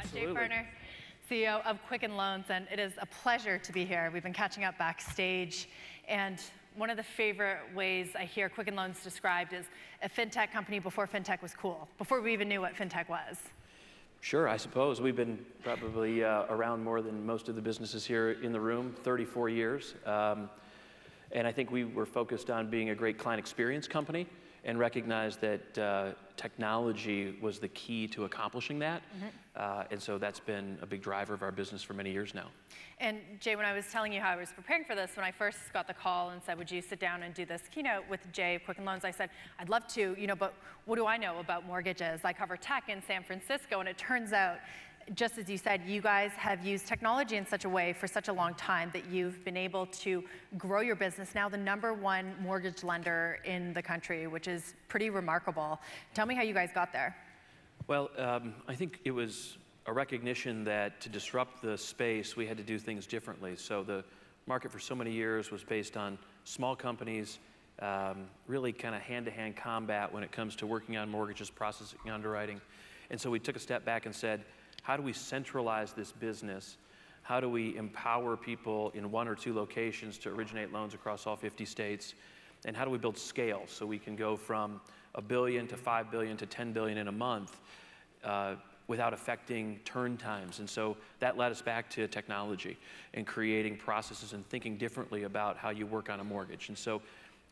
Absolutely. Jay Farner, CEO of Quicken Loans, and it is a pleasure to be here. We've been catching up backstage, and one of the favorite ways I hear Quicken Loans described is a fintech company before fintech was cool, before we even knew what fintech was. Sure, I suppose. We've been probably uh, around more than most of the businesses here in the room, 34 years. Um, and I think we were focused on being a great client experience company and recognized that uh, technology was the key to accomplishing that. Mm-hmm. Uh, and so that's been a big driver of our business for many years now. And Jay, when I was telling you how I was preparing for this, when I first got the call and said, would you sit down and do this keynote with Jay Quicken Loans, I said, I'd love to, you know, but what do I know about mortgages? I cover tech in San Francisco, and it turns out just as you said, you guys have used technology in such a way for such a long time that you've been able to grow your business. Now, the number one mortgage lender in the country, which is pretty remarkable. Tell me how you guys got there. Well, um, I think it was a recognition that to disrupt the space, we had to do things differently. So the market for so many years was based on small companies, um, really kind of hand-to-hand combat when it comes to working on mortgages, processing, underwriting. And so we took a step back and said, how do we centralize this business? How do we empower people in one or two locations to originate loans across all 50 states? And how do we build scale so we can go from a billion to five billion to 10 billion in a month uh, without affecting turn times? And so that led us back to technology and creating processes and thinking differently about how you work on a mortgage. And so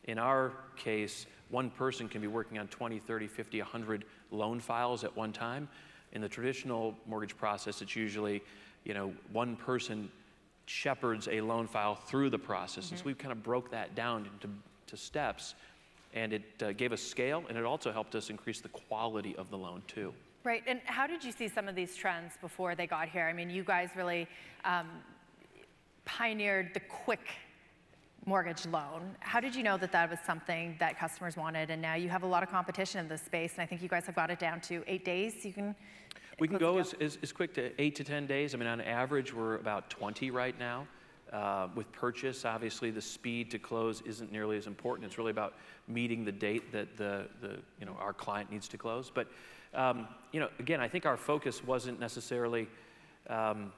in our case, one person can be working on 20, 30, 50, 100 loan files at one time. In the traditional mortgage process, it's usually, you know, one person shepherds a loan file through the process. Mm-hmm. And so mm-hmm. we kind of broke that down into to steps, and it uh, gave us scale, and it also helped us increase the quality of the loan too. Right, and how did you see some of these trends before they got here? I mean, you guys really um, pioneered the quick mortgage loan. How did you know that that was something that customers wanted? And now you have a lot of competition in this space, and I think you guys have got it down to eight days. You can. We can go as, as, as, quick to eight to 10 days. I mean, on average, we're about 20 right now. Uh, with purchase, obviously, the speed to close isn't nearly as important. It's really about meeting the date that the, the you know, our client needs to close. But, um, you know, again, I think our focus wasn't necessarily um,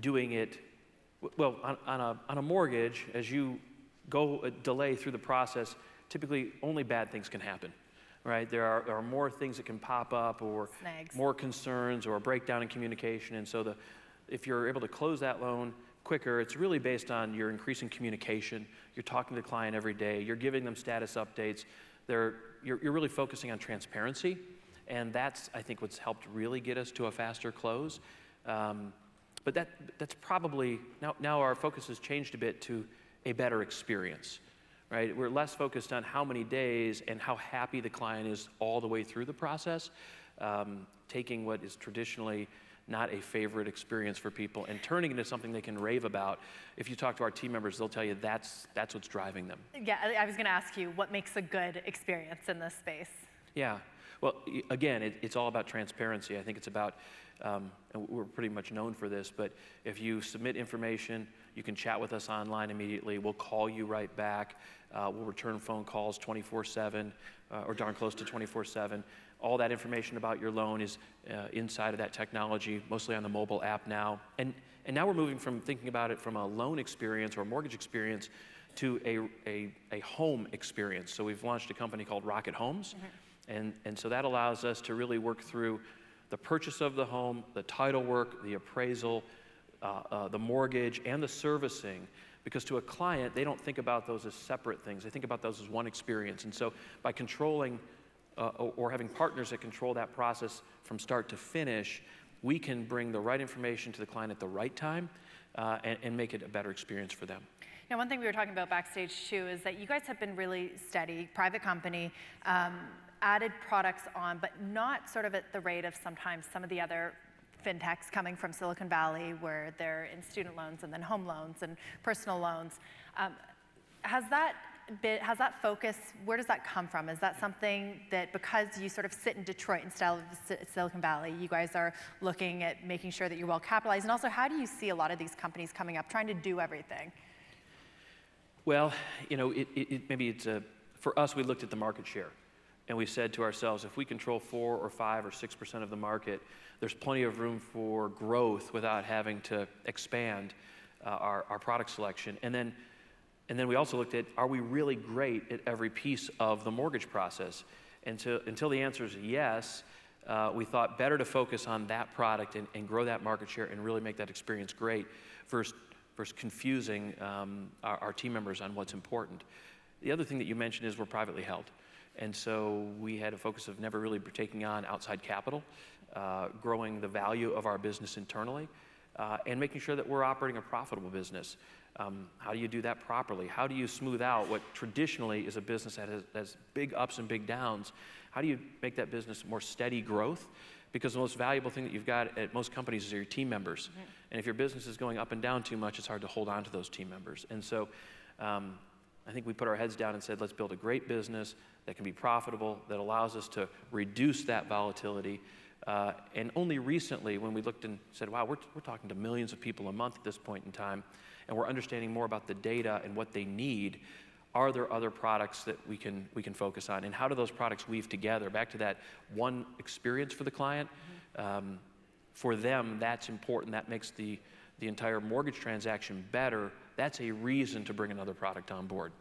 doing it well, on, on, a, on a mortgage, as you go a uh, delay through the process, typically only bad things can happen, right? There are, there are more things that can pop up or Snags. more concerns or a breakdown in communication. And so the, if you're able to close that loan quicker, it's really based on your increasing communication. You're talking to the client every day. You're giving them status updates. They're, you're, you're really focusing on transparency. And that's, I think, what's helped really get us to a faster close. Um, but that, that's probably, now, now our focus has changed a bit to a better experience, right? We're less focused on how many days and how happy the client is all the way through the process, um, taking what is traditionally not a favorite experience for people and turning it into something they can rave about. If you talk to our team members, they'll tell you that's, that's what's driving them. Yeah, I was gonna ask you, what makes a good experience in this space? Yeah, well, again, it, it's all about transparency. I think it's about um, and we're pretty much known for this, but if you submit information, you can chat with us online immediately. We'll call you right back. Uh, we'll return phone calls 24 7 uh, or darn close to 24 7. All that information about your loan is uh, inside of that technology, mostly on the mobile app now. And, and now we're moving from thinking about it from a loan experience or a mortgage experience to a, a, a home experience. So we've launched a company called Rocket Homes. Mm-hmm. And, and so that allows us to really work through the purchase of the home, the title work, the appraisal, uh, uh, the mortgage, and the servicing. Because to a client, they don't think about those as separate things. They think about those as one experience. And so by controlling uh, or having partners that control that process from start to finish, we can bring the right information to the client at the right time uh, and, and make it a better experience for them. Now, one thing we were talking about backstage too is that you guys have been really steady, private company. Um, added products on, but not sort of at the rate of sometimes some of the other fintechs coming from Silicon Valley where they're in student loans and then home loans and personal loans. Um, has that bit, has that focus, where does that come from? Is that something that because you sort of sit in Detroit instead of Silicon Valley, you guys are looking at making sure that you're well capitalized? And also, how do you see a lot of these companies coming up trying to do everything? Well, you know, it, it, maybe it's a, for us, we looked at the market share and we said to ourselves, if we control four or five or six percent of the market, there's plenty of room for growth without having to expand uh, our, our product selection. And then, and then we also looked at, are we really great at every piece of the mortgage process? And to, until the answer is yes, uh, we thought better to focus on that product and, and, grow that market share and really make that experience great versus, versus confusing um, our, our team members on what's important. The other thing that you mentioned is we're privately held. And so we had a focus of never really taking on outside capital, uh, growing the value of our business internally, uh, and making sure that we're operating a profitable business. Um, how do you do that properly? How do you smooth out what traditionally is a business that has, has big ups and big downs? How do you make that business more steady growth? Because the most valuable thing that you've got at most companies is your team members. Mm-hmm. And if your business is going up and down too much, it's hard to hold on to those team members. And so um, I think we put our heads down and said, let's build a great business that can be profitable, that allows us to reduce that volatility. Uh, and only recently, when we looked and said, wow, we're, we're talking to millions of people a month at this point in time, and we're understanding more about the data and what they need, are there other products that we can, we can focus on? And how do those products weave together? Back to that one experience for the client. Um, for them, that's important. That makes the, the entire mortgage transaction better. That's a reason to bring another product on board.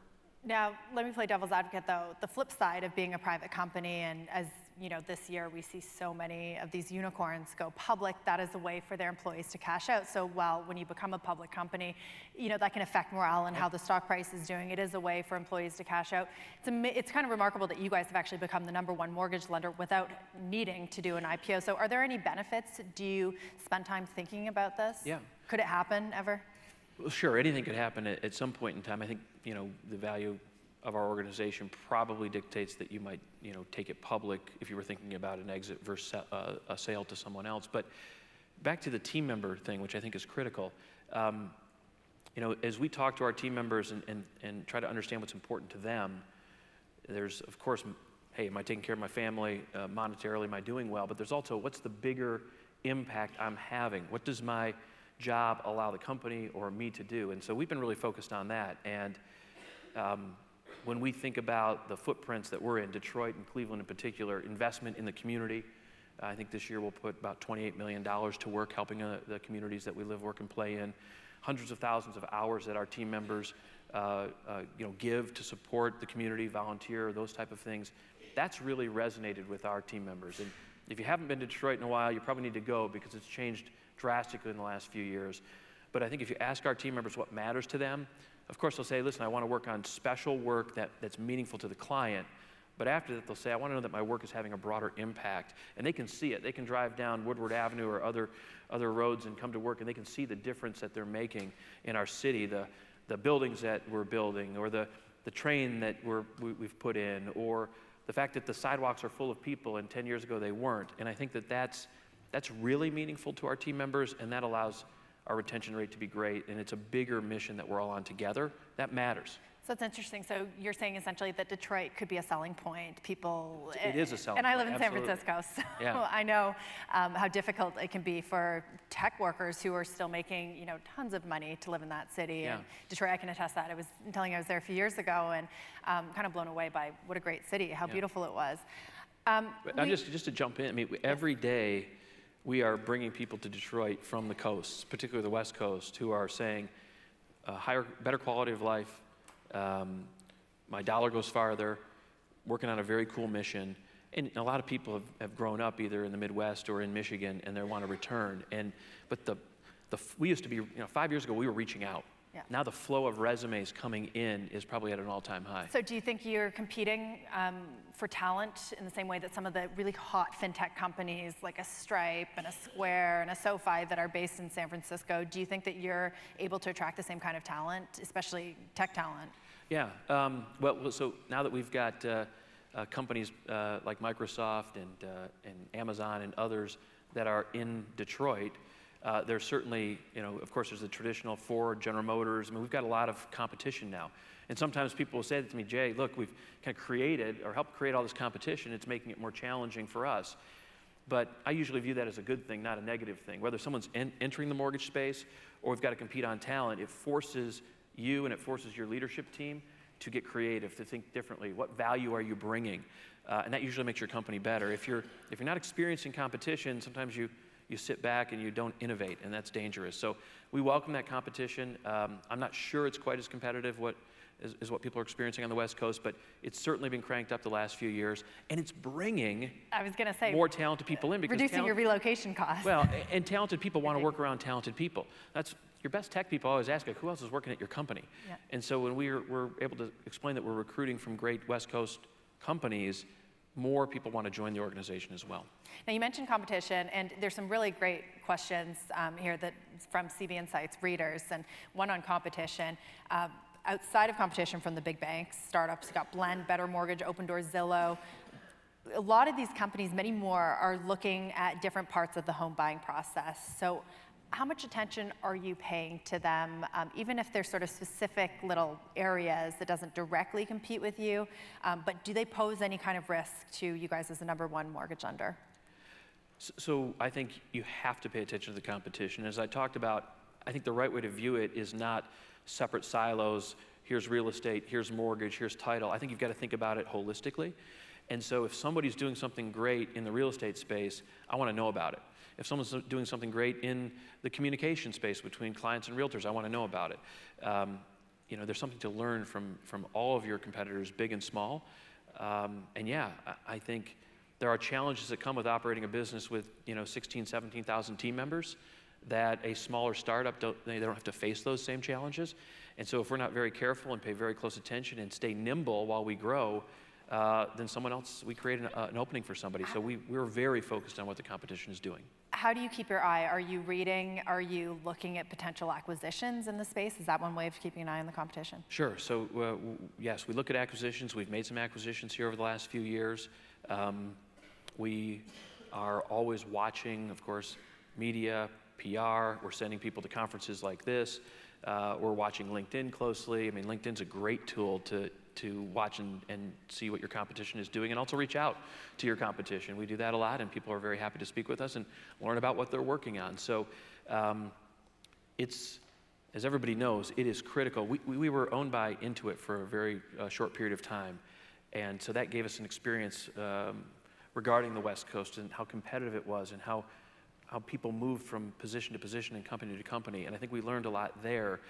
Now, let me play devil's advocate though. The flip side of being a private company, and as you know, this year we see so many of these unicorns go public, that is a way for their employees to cash out. So while when you become a public company, you know, that can affect morale and how the stock price is doing. It is a way for employees to cash out. It's, it's kind of remarkable that you guys have actually become the number one mortgage lender without needing to do an IPO. So are there any benefits? Do you spend time thinking about this? Yeah. Could it happen ever? Well, sure, anything could happen at, at some point in time. I think, you know, the value of our organization probably dictates that you might, you know, take it public if you were thinking about an exit versus uh, a sale to someone else. But back to the team member thing, which I think is critical. Um, you know, as we talk to our team members and, and, and try to understand what's important to them, there's, of course, hey, am I taking care of my family uh, monetarily? Am I doing well? But there's also what's the bigger impact I'm having? What does my job allow the company or me to do? And so we've been really focused on that. And um, when we think about the footprints that we're in, Detroit and Cleveland in particular, investment in the community, I think this year we'll put about $28 million to work helping uh, the communities that we live, work, and play in. Hundreds of thousands of hours that our team members uh, uh, you know, give to support the community, volunteer, those type of things. That's really resonated with our team members. And if you haven't been to Detroit in a while, you probably need to go because it's changed drastically in the last few years. But I think if you ask our team members what matters to them, of course they'll say, listen, I want to work on special work that, that's meaningful to the client. But after that, they'll say, I want to know that my work is having a broader impact. And they can see it. They can drive down Woodward Avenue or other, other roads and come to work, and they can see the difference that they're making in our city, the, the buildings that we're building, or the, the train that we're, we, we've put in, or the fact that the sidewalks are full of people and 10 years ago they weren't. And I think that that's, that's really meaningful to our team members, and that allows our retention rate to be great. And it's a bigger mission that we're all on together. That matters. So it's interesting. So you're saying essentially that Detroit could be a selling point. People. It is a selling. And I live in Absolutely. San Francisco, so yeah. I know um, how difficult it can be for tech workers who are still making you know tons of money to live in that city. Yeah. And Detroit, I can attest that. I was telling you I was there a few years ago, and um, kind of blown away by what a great city, how yeah. beautiful it was. Um, we, just just to jump in. I mean, every day we are bringing people to Detroit from the coasts, particularly the West Coast, who are saying uh, higher, better quality of life. Um, my dollar goes farther. Working on a very cool mission. And a lot of people have, have grown up either in the Midwest or in Michigan, and they want to return. And but the, the we used to be, you know, five years ago we were reaching out. Yeah. Now the flow of resumes coming in is probably at an all-time high. So do you think you're competing um, for talent in the same way that some of the really hot fintech companies like a Stripe and a Square and a SoFi that are based in San Francisco, do you think that you're able to attract the same kind of talent, especially tech talent? Yeah. Um, well, so now that we've got uh, uh, companies uh, like Microsoft and, uh, and Amazon and others that are in Detroit, uh, there's certainly, you know, of course, there's the traditional Ford, General Motors. I mean, we've got a lot of competition now. And sometimes people will say to me, Jay, look, we've kind of created or helped create all this competition. It's making it more challenging for us. But I usually view that as a good thing, not a negative thing. Whether someone's en- entering the mortgage space or we've got to compete on talent, it forces you and it forces your leadership team to get creative, to think differently. What value are you bringing? Uh, and that usually makes your company better. If you're, if you're not experiencing competition, sometimes you, you sit back and you don't innovate, and that's dangerous. So we welcome that competition. Um, I'm not sure it's quite as competitive what, is, is, what people are experiencing on the West Coast, but it's certainly been cranked up the last few years, and it's bringing I was going to say more talented people in because reducing talent, your relocation costs. Well, and talented people want to work around talented people. That's your best tech people always ask, like, who else is working at your company? Yeah. And so when we were, were able to explain that we're recruiting from great West Coast companies, more people want to join the organization as well. Now you mentioned competition, and there's some really great questions um, here that from CB Insights readers, and one on competition. Um, outside of competition from the big banks, startups, got Blend, Better Mortgage, Opendoor, Zillow. A lot of these companies, many more, are looking at different parts of the home buying process. So how much attention are you paying to them, um, even if they're sort of specific little areas that doesn't directly compete with you, um, but do they pose any kind of risk to you guys as the number one mortgage lender? So, so I think you have to pay attention to the competition. As I talked about, I think the right way to view it is not separate silos. Here's real estate, here's mortgage, here's title. I think you've got to think about it holistically. And so if somebody's doing something great in the real estate space, I want to know about it. If someone's doing something great in the communication space between clients and realtors, I want to know about it. Um, you know, there's something to learn from, from all of your competitors, big and small. Um, and yeah, I, I, think there are challenges that come with operating a business with, you know, 16, 17,000 team members that a smaller startup, don't, they don't have to face those same challenges. And so if we're not very careful and pay very close attention and stay nimble while we grow, uh, then someone else, we create an, uh, an opening for somebody. So we, we're very focused on what the competition is doing. How do you keep your eye? Are you reading? Are you looking at potential acquisitions in the space? Is that one way of keeping an eye on the competition? Sure. So, uh, yes, we look at acquisitions. We've made some acquisitions here over the last few years. Um, we are always watching, of course, media, PR. We're sending people to conferences like this. Uh, we're watching LinkedIn closely. I mean, LinkedIn's a great tool to, to watch and, and see what your competition is doing and also reach out to your competition. We do that a lot, and people are very happy to speak with us and learn about what they're working on. So um, it's, as everybody knows, it is critical. We, we, we were owned by Intuit for a very uh, short period of time, and so that gave us an experience um, regarding the West Coast and how competitive it was and how how people moved from position to position and company to company. And I think we learned a lot there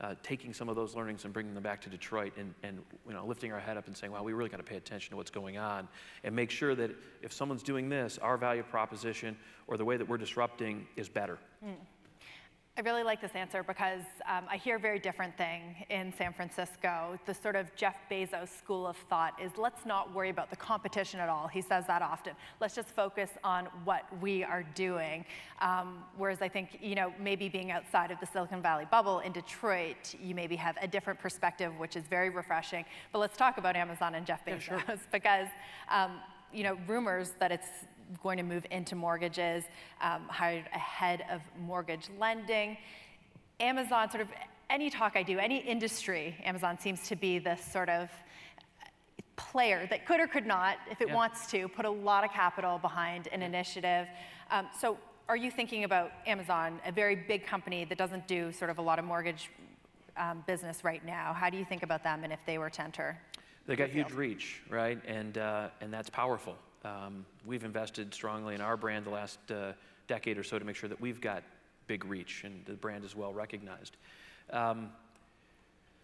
uh, taking some of those learnings and bringing them back to Detroit and, and you know, lifting our head up and saying, wow, we really got to pay attention to what's going on and make sure that if someone's doing this, our value proposition or the way that we're disrupting is better. Mm. I really like this answer because um, I hear a very different thing in San Francisco. The sort of Jeff Bezos school of thought is let's not worry about the competition at all. He says that often. Let's just focus on what we are doing. Um, whereas I think, you know, maybe being outside of the Silicon Valley bubble in Detroit, you maybe have a different perspective, which is very refreshing. But let's talk about Amazon and Jeff Bezos yeah, sure. because, um, you know, rumors that it's going to move into mortgages, um, hired a head of mortgage lending. Amazon, sort of any talk I do, any industry, Amazon seems to be this sort of player that could or could not, if it yeah. wants to, put a lot of capital behind an initiative. Um, so are you thinking about Amazon, a very big company that doesn't do sort of a lot of mortgage um, business right now? How do you think about them and if they were to enter? They got huge reach, right? And, uh, and that's powerful. Um, we've invested strongly in our brand the last uh, decade or so to make sure that we've got big reach and the brand is well recognized. Um,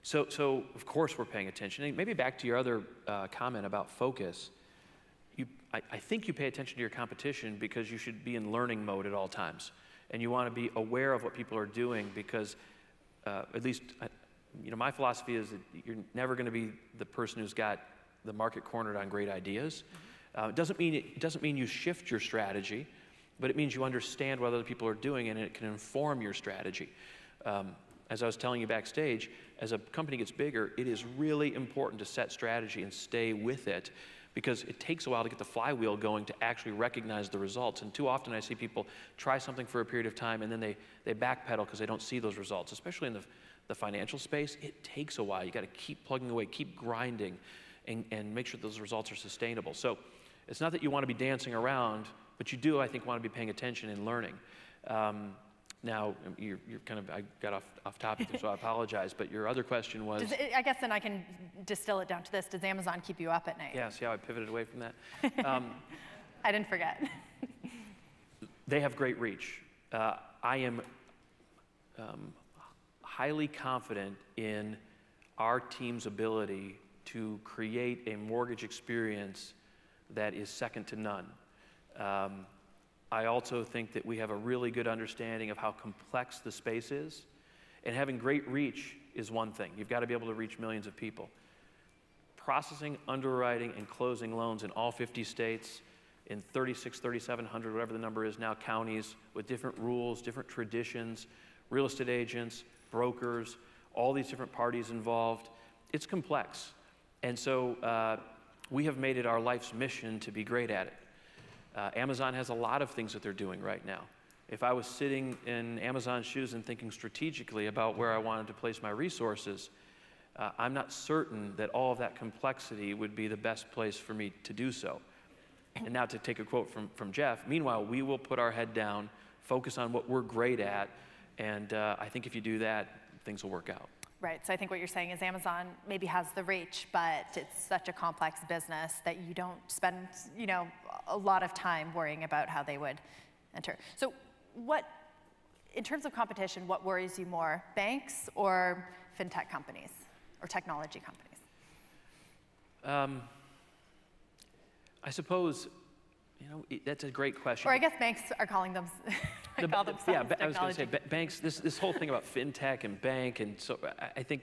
so, so, of course, we're paying attention. And maybe back to your other uh, comment about focus. You, I, I, think you pay attention to your competition because you should be in learning mode at all times. And you want to be aware of what people are doing because, uh, at least, you know, my philosophy is that you're never going to be the person who's got the market cornered on great ideas. Mm-hmm. Uh, it, doesn't mean, it doesn't mean you shift your strategy, but it means you understand what other people are doing and it can inform your strategy. Um, as I was telling you backstage, as a company gets bigger, it is really important to set strategy and stay with it because it takes a while to get the flywheel going to actually recognize the results. And too often I see people try something for a period of time and then they, they backpedal because they don't see those results, especially in the, the financial space. It takes a while. You got to keep plugging away, keep grinding, and, and make sure those results are sustainable. So it's not that you want to be dancing around, but you do, I think, want to be paying attention and learning. Um, Now, you're, you're kind of, I got off, off topic, so I apologize, but your other question was, it, I guess then I can distill it down to this. Does Amazon keep you up at night? yeah, see how I pivoted away from that? Um, I didn't forget. They have great reach. Uh, I am um, highly confident in our team's ability to create a mortgage experience that is second to none. Um, I also think that we have a really good understanding of how complex the space is. And having great reach is one thing. You've got to be able to reach millions of people. Processing, underwriting, and closing loans in all 50 states in 36, 3,700, whatever the number is now, counties with different rules, different traditions, real estate agents, brokers, all these different parties involved. It's complex. And so uh, we have made it our life's mission to be great at it. Uh, Amazon has a lot of things that they're doing right now. If I was sitting in Amazon's shoes and thinking strategically about where I wanted to place my resources, uh, I'm not certain that all of that complexity would be the best place for me to do so. And now to take a quote from, from Jeff, meanwhile, we will put our head down, focus on what we're great at, and uh, I think if you do that, things will work out. Right. So I think what you're saying is Amazon maybe has the reach, but it's such a complex business that you don't spend, you know, a lot of time worrying about how they would enter. So what, in terms of competition, what worries you more, banks or fintech companies or technology companies? Um, I suppose, you know, it- that's a great question. Or I guess banks are calling them, The- call themselves yeah, ba- I was going to say technology. ba- banks. This this whole thing about fintech and bank, and so I, I think,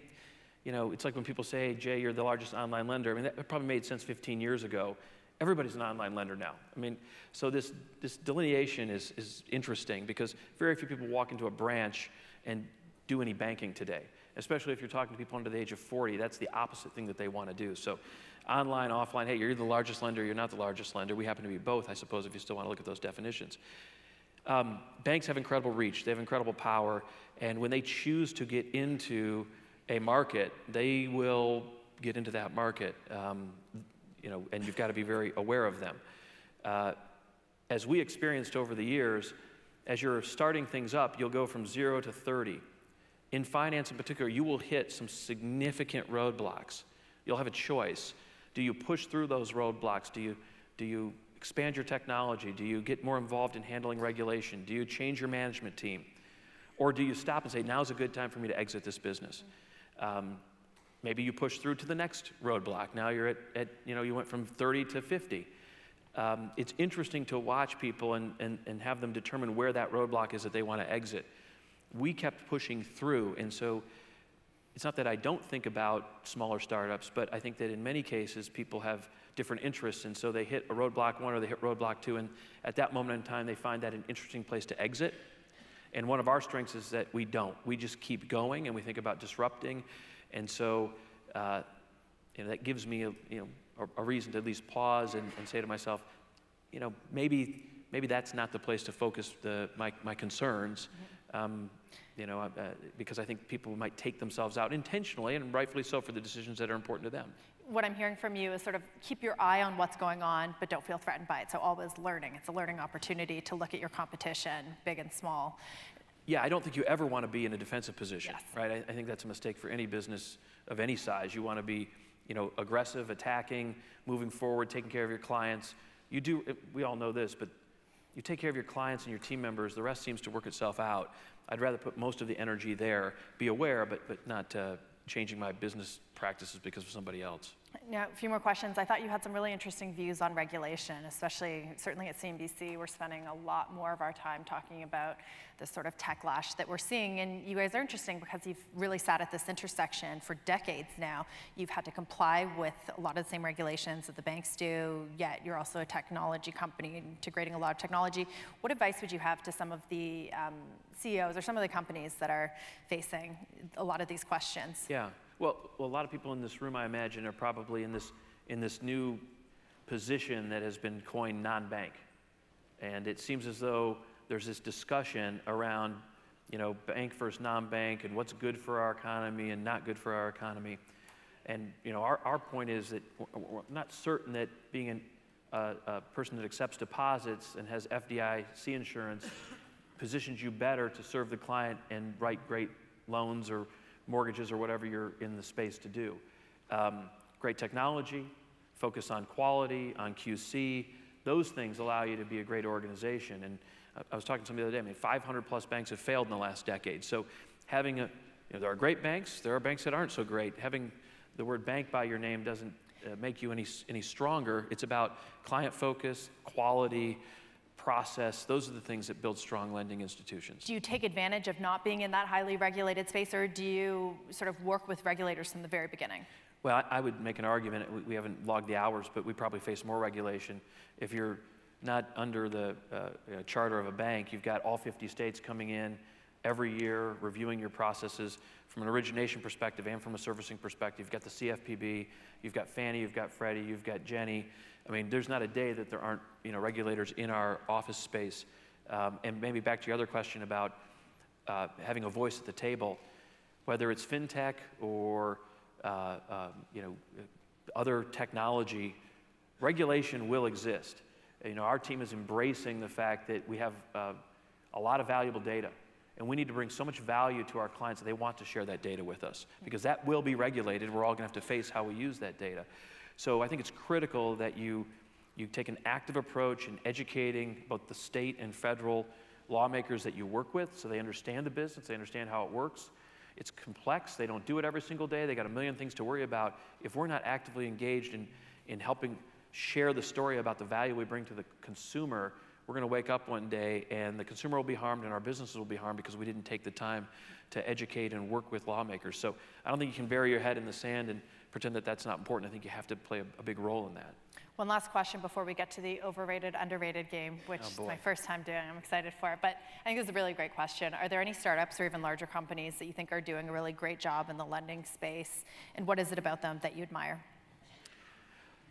you know, it's like when people say, "Jay, you're the largest online lender." I mean, that probably made sense 15 years ago. Everybody's an online lender now. I mean, so this this delineation is is interesting because very few people walk into a branch and do any banking today. Especially if you're talking to people under the age of 40, that's the opposite thing that they want to do. So, online, offline. Hey, you're the largest lender. You're not the largest lender. We happen to be both, I suppose, if you still want to look at those definitions. Um, banks have incredible reach, they have incredible power, and when they choose to get into a market, they will get into that market. Um, you know, and you've got to be very aware of them. Uh, as we experienced over the years, as you're starting things up, you'll go from zero to 30. In finance in particular, you will hit some significant roadblocks. You'll have a choice. Do you push through those roadblocks? Do you, do you expand your technology? Do you get more involved in handling regulation? Do you change your management team? Or do you stop and say, now's a good time for me to exit this business? Um, maybe you push through to the next roadblock. Now you're at, at you know, you went from 30 to 50. Um, it's interesting to watch people and, and, and have them determine where that roadblock is that they want to exit. We kept pushing through, and so it's not that I don't think about smaller startups, but I think that in many cases people have different interests, and so they hit a roadblock one or they hit roadblock two, and at that moment in time, they find that an interesting place to exit. And one of our strengths is that we don't. We just keep going, and we think about disrupting, and so uh, you know, that gives me a, you know, a, reason to at least pause and, and say to myself, you know, maybe maybe that's not the place to focus the, my, my concerns. Um, you know, uh, because I think people might take themselves out intentionally and rightfully so for the decisions that are important to them. What I'm hearing from you is sort of keep your eye on what's going on, but don't feel threatened by it. So always learning. It's a learning opportunity to look at your competition, big and small. Yeah, I don't think you ever want to be in a defensive position, Yes. right? I, I think that's a mistake for any business of any size. You want to be, you know, aggressive, attacking, moving forward, taking care of your clients. You do. We all know this, but you take care of your clients and your team members. The rest seems to work itself out. I'd rather put most of the energy there, be aware, but but not uh, changing my business practices because of somebody else. Now, a few more questions. I thought you had some really interesting views on regulation, especially certainly at CNBC. We're spending a lot more of our time talking about the sort of techlash that we're seeing. And you guys are interesting because you've really sat at this intersection for decades now. You've had to comply with a lot of the same regulations that the banks do, yet you're also a technology company integrating a lot of technology. What advice would you have to some of the um, CEOs or some of the companies that are facing a lot of these questions? Yeah. Well, a lot of people in this room, I imagine, are probably in this in this new position that has been coined non-bank, and it seems as though there's this discussion around, you know, bank versus non-bank and what's good for our economy and not good for our economy. And you know, our, our point is that we're not certain that being an, uh, a person that accepts deposits and has FDIC insurance positions you better to serve the client and write great loans or mortgages or whatever you're in the space to do. Um, great technology, focus on quality, on QC. Those things allow you to be a great organization. And I was talking to somebody the other day. I mean, 500 plus banks have failed in the last decade. So having a, you know, there are great banks. There are banks that aren't so great. Having the word bank by your name doesn't uh, make you any any stronger. It's about client focus, quality, process. Those are the things that build strong lending institutions. Do you take advantage of not being in that highly regulated space, or do you sort of work with regulators from the very beginning? Well, I would make an argument. We haven't logged the hours, but we probably face more regulation. If you're not under the uh, charter of a bank, you've got all 50 states coming in every year, reviewing your processes from an origination perspective and from a servicing perspective. You've got the CFPB, you've got Fannie, you've got Freddie, you've got Ginnie. I mean, there's not a day that there aren't you know, regulators in our office space. Um, and maybe back to your other question about uh, having a voice at the table, whether it's fintech or uh, um, you know, other technology, regulation will exist. You know, our team is embracing the fact that we have uh, a lot of valuable data. And we need to bring so much value to our clients that they want to share that data with us because that will be regulated. We're all going to have to face how we use that data. So I think it's critical that you, you take an active approach in educating both the state and federal lawmakers that you work with so they understand the business, they understand how it works, it's complex. They don't do it every single day. They got a million things to worry about. If we're not actively engaged in, in helping share the story about the value we bring to the consumer, we're going to wake up one day and the consumer will be harmed and our businesses will be harmed because we didn't take the time to educate and work with lawmakers. So I don't think you can bury your head in the sand and pretend that that's not important. I think you have to play a, a big role in that. One last question before we get to the overrated, underrated game, which oh is my first time doing. I'm excited for it. But I think it's a really great question. Are there any startups or even larger companies that you think are doing a really great job in the lending space? And what is it about them that you admire?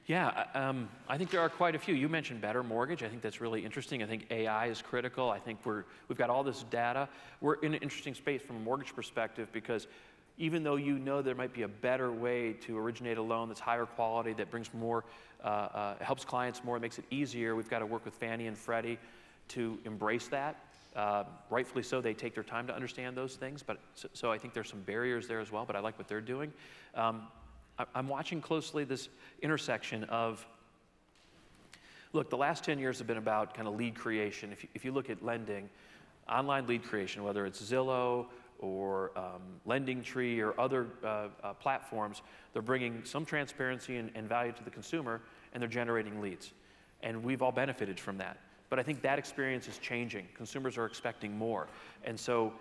Yeah, um, I think there are quite a few. You mentioned Better Mortgage. I think that's really interesting. I think AI is critical. I think we're, we've got all this data. We're in an interesting space from a mortgage perspective because even though you know there might be a better way to originate a loan that's higher quality, that brings more, uh, uh, helps clients more, makes it easier, we've got to work with Fannie and Freddie to embrace that. Uh, rightfully so, they take their time to understand those things, but so, so, I think there's some barriers there as well, but I like what they're doing. Um, I'm watching closely this intersection of look, the last 10 years have been about kind of lead creation. If you, if you look at lending, online lead creation, whether it's Zillow or um, LendingTree or other uh, uh, platforms, they're bringing some transparency and, and, value to the consumer and they're generating leads. And we've all benefited from that. But I think that experience is changing. Consumers are expecting more. And so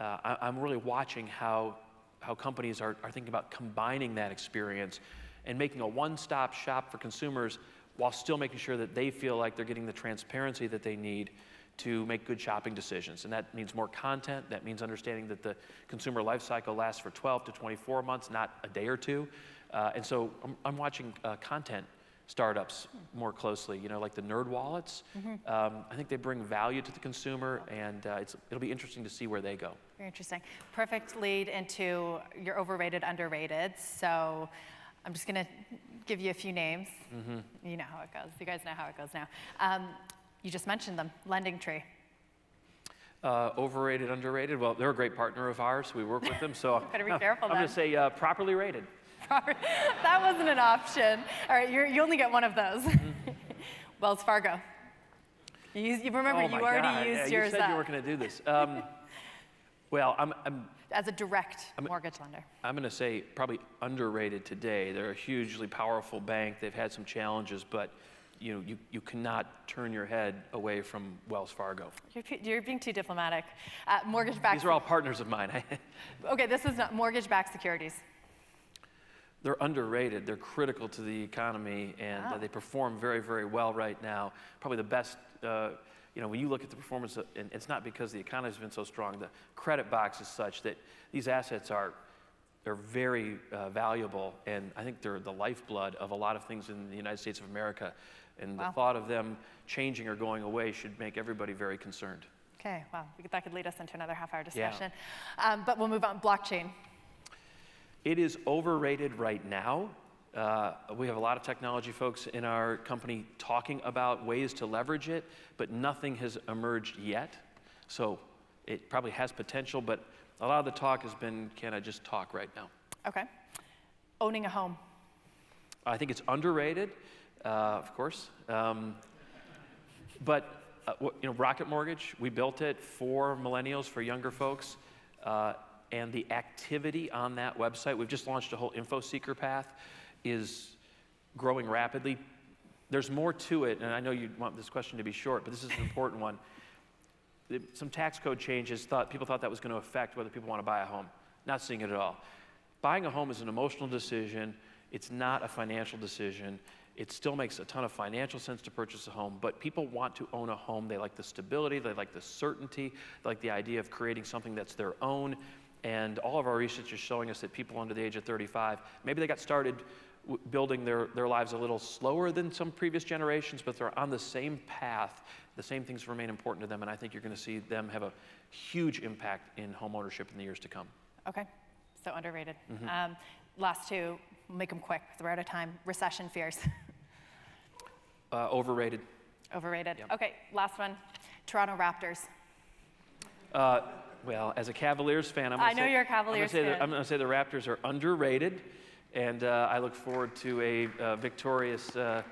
uh, I, am really watching how, how companies are, are thinking about combining that experience and making a one stop shop for consumers while still making sure that they feel like they're getting the transparency that they need to make good shopping decisions. And that means more content. That means understanding that the consumer life cycle lasts for 12 to 24 months, not a day or two. Uh, and so I'm, I'm watching uh, content startups more closely, you know, like the NerdWallets. Mm-hmm. Um, I think they bring value to the consumer, and uh, it'll be interesting to see where they go. Very interesting. Perfect lead into your overrated, underrated. So I'm just going to give you a few names. Mm-hmm. You know how it goes. You guys know how it goes now. Um, you just mentioned them, LendingTree. Uh, overrated, underrated. Well, they're a great partner of ours. We work with them, so better be careful. I'm going to say uh, properly rated. that wasn't an option. All right, you only get one of those. Mm-hmm. Wells Fargo. You, you remember oh you already God. used yeah, yours. You said you were going to do this. Um, well, I'm, I'm, as a direct I'm, mortgage lender. I'm going to say probably underrated today. They're a hugely powerful bank. They've had some challenges, but you know, you, you cannot turn your head away from Wells Fargo. You're, you're being too diplomatic. Uh, mortgage-backed. These are all partners of mine. okay, this is not mortgage-backed securities. They're underrated. They're critical to the economy, and uh, they perform very, very well right now. Probably the best. Uh, you know, when you look at the performance, of, and it's not because the economy has been so strong. The credit box is such that these assets are they're very uh, valuable, and I think they're the lifeblood of a lot of things in the United States of America. And wow. the thought of them changing or going away should make everybody very concerned. Okay, wow, that could lead us into another half hour discussion. Yeah. Um, but we'll move on. Blockchain. It is overrated right now. Uh, we have a lot of technology folks in our company talking about ways to leverage it, but nothing has emerged yet. So it probably has potential, but a lot of the talk has been, can I just talk right now? Okay. Owning a home. I think it's underrated, uh, of course. Um, but uh, you know, Rocket Mortgage, we built it for millennials, for younger folks, uh, and the activity on that website. We've just launched a whole info seeker path, is growing rapidly. There's more to it, and I know you want this question to be short, but this is an important one. Some tax code changes thought people thought that was going to affect whether people want to buy a home. Not seeing it at all. Buying a home is an emotional decision. It's not a financial decision. It still makes a ton of financial sense to purchase a home, but people want to own a home. They like the stability, they like the certainty, they like the idea of creating something that's their own. And all of our research is showing us that people under the age of 35, maybe they got started w- building their, their lives a little slower than some previous generations, but they're on the same path. The same things remain important to them, and I think you're going to see them have a huge impact in home ownership in the years to come. Okay. So underrated. Mm-hmm. Um, last two, make them quick we're out of time. Recession fears. Uh, overrated. Overrated. Yep. Okay, last one. Toronto Raptors. Uh, well, as a Cavaliers fan, I'm I know say, you're a Cavaliers I'm fan. The, I'm going to say the Raptors are underrated, and uh, I look forward to a uh, victorious uh,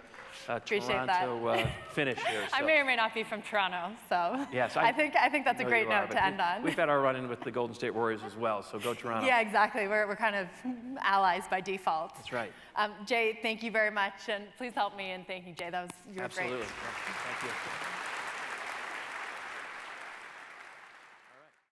uh, Toronto uh, finish here. I may or may not be from Toronto, so Yes, I, I- think I think that's a great are, note to we- end on. We've had our run-in with the Golden State Warriors as well, so go Toronto. Yeah, exactly. We're, we're kind of allies by default. That's right. Um, Jay, thank you very much, and please help me in thanking Jay. That was you were Absolutely. great. Yeah, Thank you.